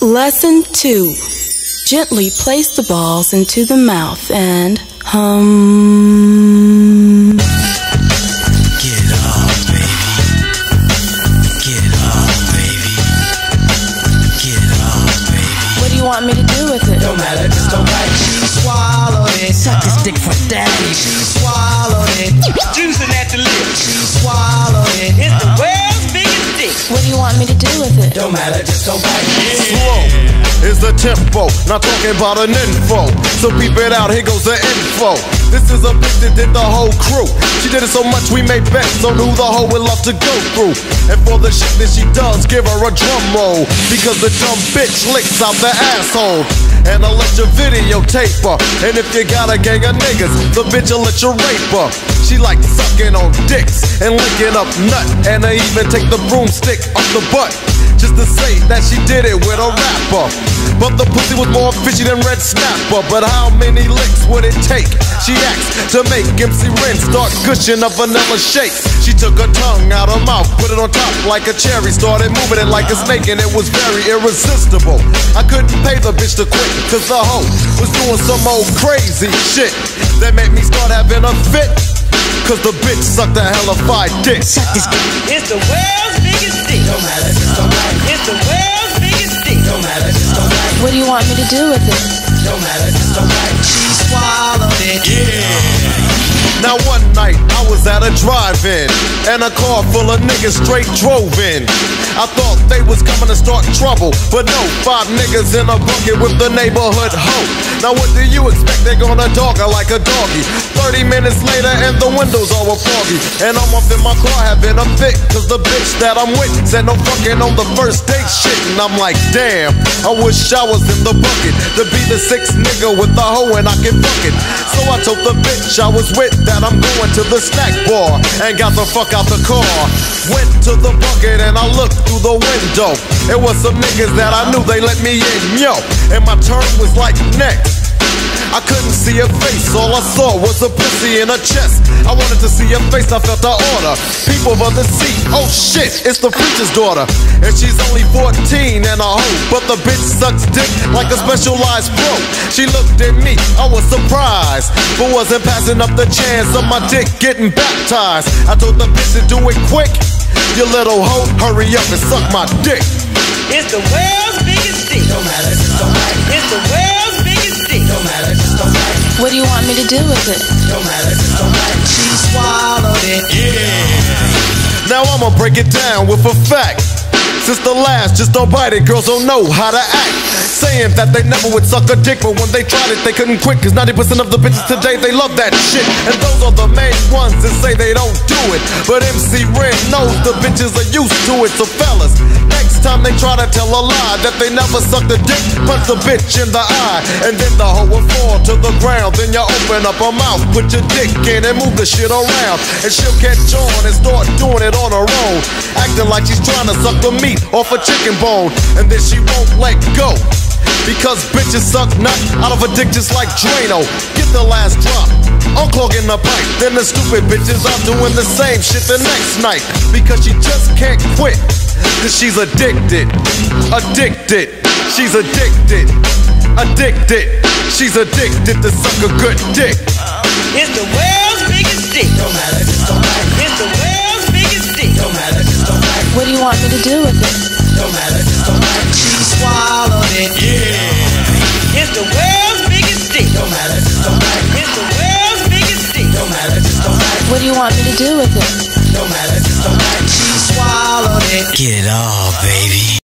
Lesson 2 Gently place the balls into the mouth and hum. Get up, baby. Get up, baby. Get up, baby. What do you want me to do with it? Don't matter, just don't bite. She swallowed it. Suck this dick for daddy. She swallowed it. Juicing at the lips. She What do you want me to do with it? Don't matter, just don't bite. Slow is the tempo, not talking about an info. So peep it out, here goes the info. This is a bitch that did the whole crew. She did it so much we made bets on who the hoe would love to go through. And for the shit that she does, give her a drum roll. Because the dumb bitch licks out the asshole. And I'll let you videotape her. And if you got a gang of niggas, the bitch will let you rape her. She like sucking on dicks and licking up nut. And I even take the broomstick off the butt just to say that she did it with a rapper. But the pussy was more fishy than Red Snapper. But how many licks would it take? She asked to make MC Ren start gushing a vanilla shake. She took her tongue out her mouth, put it on top like a cherry, started moving it like a snake, and it was very irresistible. I couldn't pay the bitch to quit, cause the hoe was doing some old crazy shit that made me start having a fit. Cause the bitch sucked a. Suck this dick. It's the world's biggest dick. Want me to do with it? Don't matter, don't bite. She swallowed. Now one night I was at a drive-in and a car full of niggas straight drove in. I thought they was coming to start trouble, but no, five niggas in a bucket with the neighborhood hoe. Now what do you expect? They're gonna dog her like a doggy. 30 minutes later and the windows all were foggy. And I'm up in my car having a fit, cause the bitch that I'm with said no fucking on the first date shit. And I'm like, damn, I wish I was in the bucket to be the sixth nigga with the hoe and I can fuck it. So I told the bitch I was with that I'm going to the snack bar and got the fuck out the car. Went to the bucket and I looked through the window. It was some niggas that I knew they let me in, yo. And my turn was like next. I couldn't see her face, all I saw was a pussy in her chest. I wanted to see her face, I felt her order. People by the seat, oh shit, it's the preacher's daughter. And she's only 14 and a hoe, but the bitch sucks dick like a specialized pro. She looked at me, I was surprised, but wasn't passing up the chance of my dick getting baptized. I told the bitch to do it quick. You little hoe, hurry up and suck my dick. It's the world's biggest dick. Don't matter, just don't bite. It's the world's do with it? Don't matter. She swallowed it. Yeah. Now I'ma break it down with a fact. Since the last, just don't bite it, girls don't know how to act. Saying that they never would suck a dick, but when they tried it, they couldn't quit. Cause 90% of the bitches today, they love that shit. And those are the main ones that say they don't do it. But MC Ren knows the bitches are used to it. So fellas, next time they try to tell a lie that they never sucked a dick, punch the bitch in the eye. And then the hoe will fall open up her mouth, put your dick in and move the shit around. And she'll catch on and start doing it on her own. Acting like she's trying to suck the meat off a chicken bone. And then she won't let go. Because bitches suck nut out of a dick just like Drano. Get the last drop. Unclogging the pipe. Then the stupid bitches are doing the same shit the next night. Because she just can't quit. Cause she's addicted. Addicted. She's addicted. Addicted. She's addicted to suck a good dick. It's the world's biggest dick. Don't matter, just don't bite. It's the world's biggest dick. Don't matter, just don't bite. What do you want me to do with it? Don't matter, just don't bite. She swallowed it. Yeah. It's the world's biggest dick. Don't matter, just don't bite. It's the world's biggest dick. Don't matter, just don't bite. What do you want me to do with it? Don't matter, just don't bite. She swallowed it. Get up, baby.